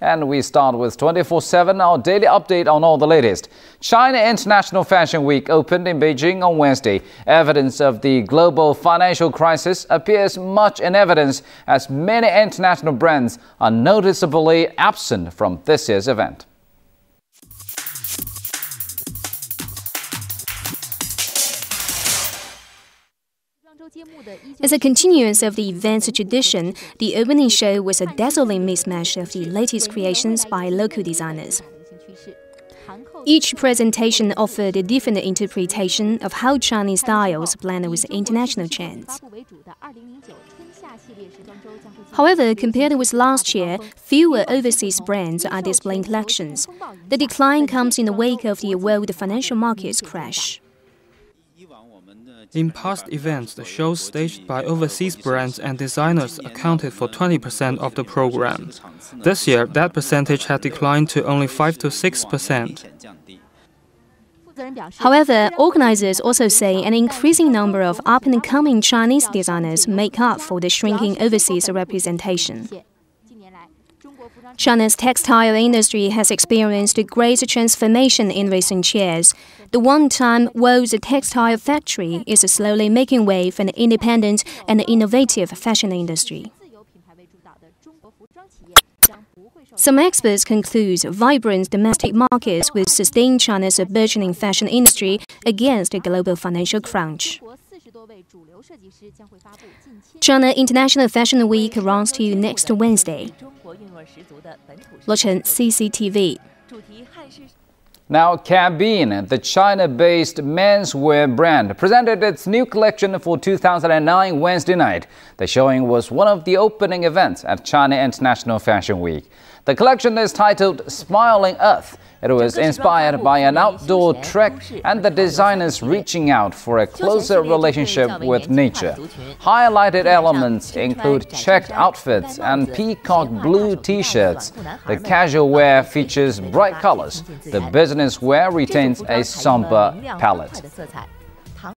And we start with 24 7, our daily update on all the latest. China International Fashion Week opened in Beijing on Wednesday. Evidence of the global financial crisis appears much in evidence as many international brands are noticeably absent from this year's event. As a continuance of the event's tradition, the opening show was a dazzling mismatch of the latest creations by local designers. Each presentation offered a different interpretation of how Chinese styles blend with international trends. However, compared with last year, fewer overseas brands are displaying collections. The decline comes in the wake of the world financial markets crash. In past events, the shows staged by overseas brands and designers accounted for 20% of the program. This year, that percentage had declined to only 5 to 6%. However, organizers also say an increasing number of up and coming Chinese designers make up for the shrinking overseas representation. China's textile industry has experienced a great transformation in recent years. The one-time world's textile factory is slowly making way for an independent and innovative fashion industry. Some experts conclude vibrant domestic markets will sustain China's burgeoning fashion industry against a global financial crunch. China International Fashion Week runs to next Wednesday. 罗城 CCTV Now, Cabbeen, the China-based menswear brand, presented its new collection for 2009 Wednesday night. The showing was one of the opening events at China International Fashion Week. The collection is titled Smiling Earth. It was inspired by an outdoor trek and the designers reaching out for a closer relationship with nature. Highlighted elements include checked outfits and peacock blue t-shirts. The casual wear features bright colors. The business wear retains a somber palette.